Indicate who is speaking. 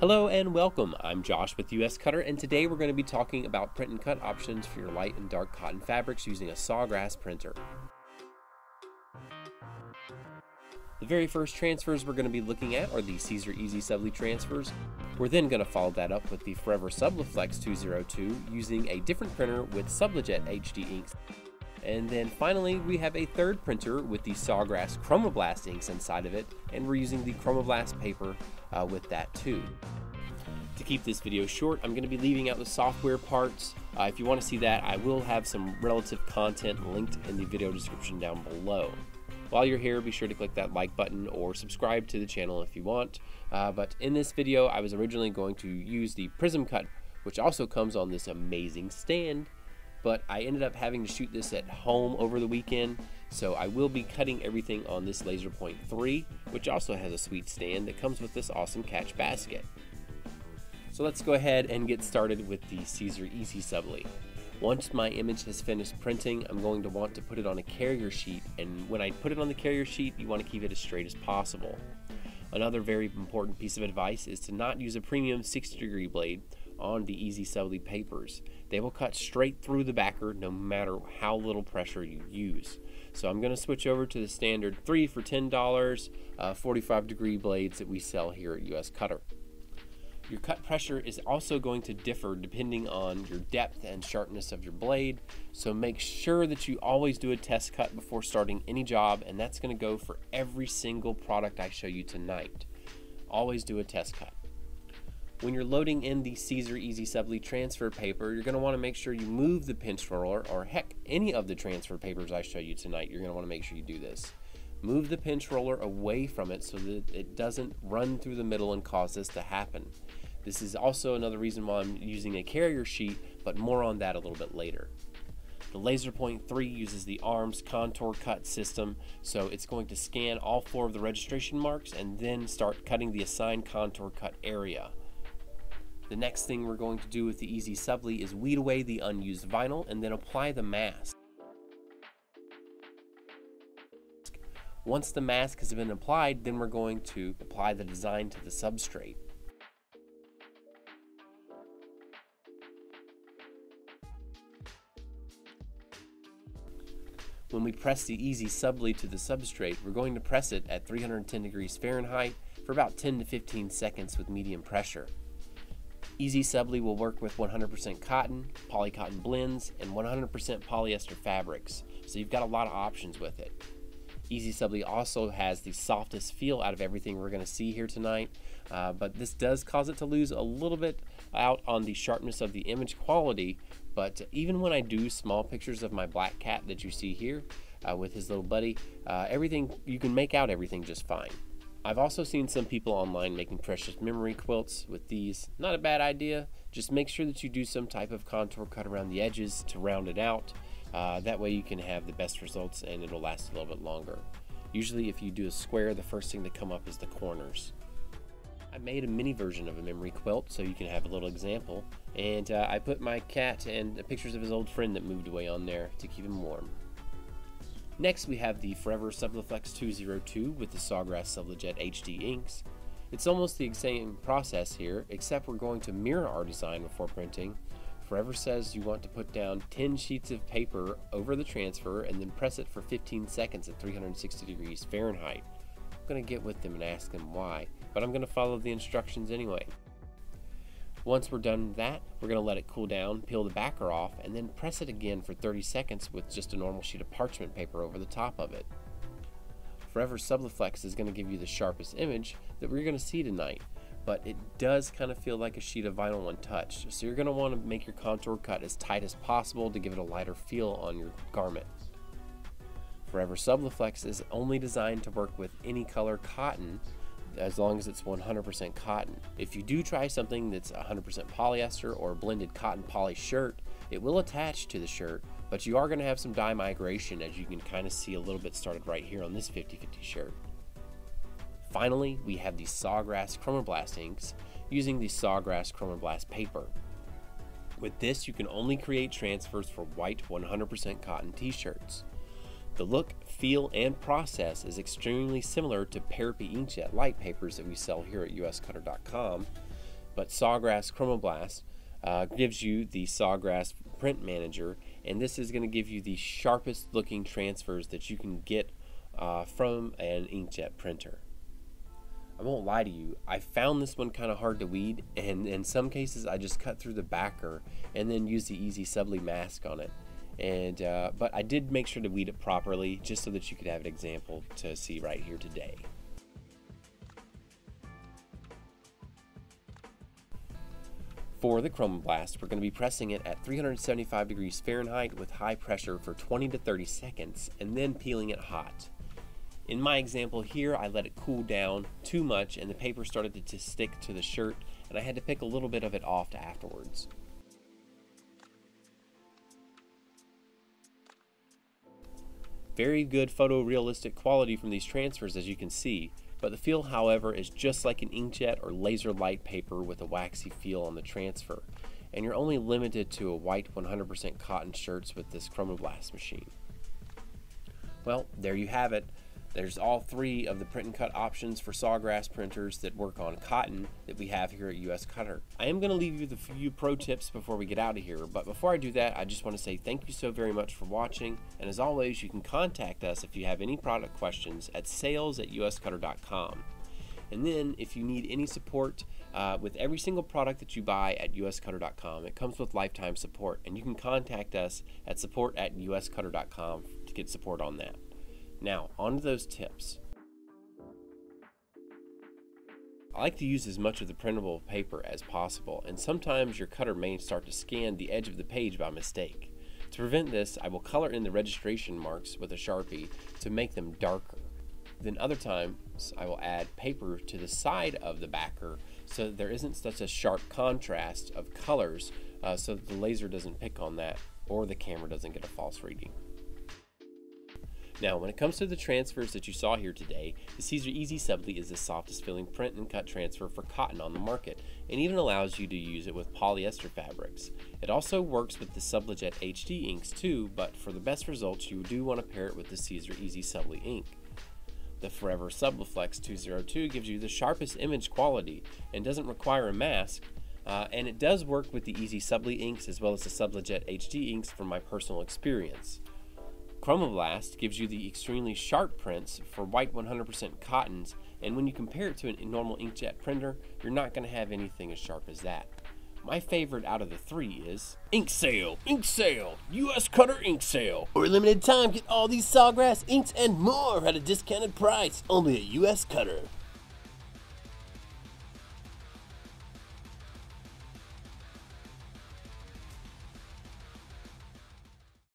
Speaker 1: Hello and welcome. I'm Josh with US Cutter, and today we're going to be talking about print and cut options for your light and dark cotton fabrics using a Sawgrass printer. The very first transfers we're going to be looking at are the Siser Easy Subli transfers. We're then going to follow that up with the Forever Subliflex 202 using a different printer with Sublijet HD inks. And then finally, we have a third printer with the Sawgrass Chromablast inks inside of it, and we're using the Chromablast paper uh, with that too. To keep this video short, I'm going to be leaving out the software parts. Uh, if you want to see that, I will have some relative content linked in the video description down below. While you're here, be sure to click that like button or subscribe to the channel if you want. Uh, but in this video, I was originally going to use the Prism Cut, which also comes on this amazing stand but I ended up having to shoot this at home over the weekend, so I will be cutting everything on this Laser Point 3, which also has a sweet stand that comes with this awesome catch basket. So let's go ahead and get started with the Siser Easy Subli. Once my image has finished printing, I'm going to want to put it on a carrier sheet, and when I put it on the carrier sheet, you want to keep it as straight as possible. Another very important piece of advice is to not use a premium 60 degree blade on the Easy Subli papers. They will cut straight through the backer no matter how little pressure you use. So I'm going to switch over to the standard 3 for $10 uh, 45 degree blades that we sell here at US Cutter. Your cut pressure is also going to differ depending on your depth and sharpness of your blade, so make sure that you always do a test cut before starting any job, and that's going to go for every single product I show you tonight. Always do a test cut. When you're loading in the Siser Easy Subli transfer paper, you're going to want to make sure you move the pinch roller, or heck, any of the transfer papers I show you tonight, you're going to want to make sure you do this. Move the pinch roller away from it so that it doesn't run through the middle and cause this to happen. This is also another reason why I'm using a carrier sheet, but more on that a little bit later. The Laser Point 3 uses the ARMS contour cut system, so it's going to scan all four of the registration marks and then start cutting the assigned contour cut area. The next thing we're going to do with the Easy Subli is weed away the unused vinyl and then apply the mask. Once the mask has been applied, then we're going to apply the design to the substrate. When we press the Easy Subli to the substrate, we're going to press it at 310 degrees Fahrenheit for about 10 to 15 seconds with medium pressure. Easy Subli will work with 100% cotton, polycotton blends, and 100% polyester fabrics, so you've got a lot of options with it. Easy Subli also has the softest feel out of everything we're going to see here tonight, uh, but this does cause it to lose a little bit out on the sharpness of the image quality. But even when I do small pictures of my black cat that you see here uh, with his little buddy, uh, everything you can make out everything just fine. I've also seen some people online making precious memory quilts with these. Not a bad idea. Just make sure that you do some type of contour cut around the edges to round it out. Uh, that way you can have the best results and it'll last a little bit longer. Usually if you do a square, the first thing to come up is the corners. I made a mini version of a memory quilt so you can have a little example. And uh, I put my cat and pictures of his old friend that moved away on there to keep him warm. Next, we have the Forever Subliflex 202 with the Sawgrass Sublijet HD inks. It's almost the same process here, except we're going to mirror our design before printing. Forever says you want to put down 10 sheets of paper over the transfer and then press it for 15 seconds at 360 degrees Fahrenheit. I'm going to get with them and ask them why, but I'm going to follow the instructions anyway. Once we're done with that, we're going to let it cool down, peel the backer off, and then press it again for 30 seconds with just a normal sheet of parchment paper over the top of it. Forever Subliflex is going to give you the sharpest image that we're going to see tonight, but it does kind of feel like a sheet of vinyl when touched, so you're going to want to make your contour cut as tight as possible to give it a lighter feel on your garment. Forever Subliflex is only designed to work with any color cotton as long as it's 100% cotton. If you do try something that's 100% polyester or a blended cotton poly shirt, it will attach to the shirt, but you are going to have some dye migration as you can kind of see a little bit started right here on this 50-50 shirt. Finally, we have the Sawgrass Chromablast inks using the Sawgrass Chromablast paper. With this, you can only create transfers for white 100% cotton t-shirts. The look, feel, and process is extremely similar to Parapi inkjet light papers that we sell here at uscutter.com. but Sawgrass Chromablast uh, gives you the Sawgrass Print Manager, and this is going to give you the sharpest looking transfers that you can get uh, from an inkjet printer. I won't lie to you, I found this one kind of hard to weed, and in some cases I just cut through the backer and then use the Easy Subli mask on it. And uh, but I did make sure to weed it properly, just so that you could have an example to see right here today. For the Chromablast, we're going to be pressing it at 375 degrees Fahrenheit with high pressure for 20 to 30 seconds and then peeling it hot. In my example here, I let it cool down too much and the paper started to, stick to the shirt and I had to pick a little bit of it off afterwards. Very good photorealistic quality from these transfers as you can see, but the feel, however, is just like an inkjet or laser light paper with a waxy feel on the transfer, and you're only limited to a white 100% cotton shirts with this Chromablast machine. Well, there you have it. There's all three of the print and cut options for sawgrass printers that work on cotton that we have here at US Cutter. I am going to leave you with a few pro tips before we get out of here, but before I do that, I just want to say thank you so very much for watching, and as always, you can contact us if you have any product questions at sales at uscutter.com. And then, if you need any support uh, with every single product that you buy at uscutter.com, it comes with lifetime support, and you can contact us at support at uscutter.com to get support on that. Now, on to those tips. I like to use as much of the printable paper as possible, and sometimes your cutter may start to scan the edge of the page by mistake. To prevent this, I will color in the registration marks with a Sharpie to make them darker. Then other times, I will add paper to the side of the backer so that there isn't such a sharp contrast of colors uh, so that the laser doesn't pick on that or the camera doesn't get a false reading. Now, when it comes to the transfers that you saw here today, the Siser Easy Subli is the softest feeling print and cut transfer for cotton on the market, and even allows you to use it with polyester fabrics. It also works with the Sublijet HD inks too, but for the best results, you do want to pair it with the Siser Easy Subli ink. The Forever Subliflex 202 gives you the sharpest image quality and doesn't require a mask, uh, and it does work with the Easy Subli inks as well as the Sublijet HD inks from my personal experience. Chromablast gives you the extremely sharp prints for white 100% cottons, and when you compare it to a normal inkjet printer, you're not going to have anything as sharp as that. My favorite out of the three is Ink Sale, Ink Sale, US Cutter Ink Sale. For a limited time, get all these Sawgrass inks and more at a discounted price only at US Cutter.